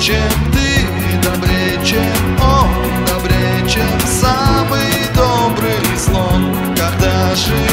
чем ты, добрее, чем он, добрее, чем самый добрый слон. Когда же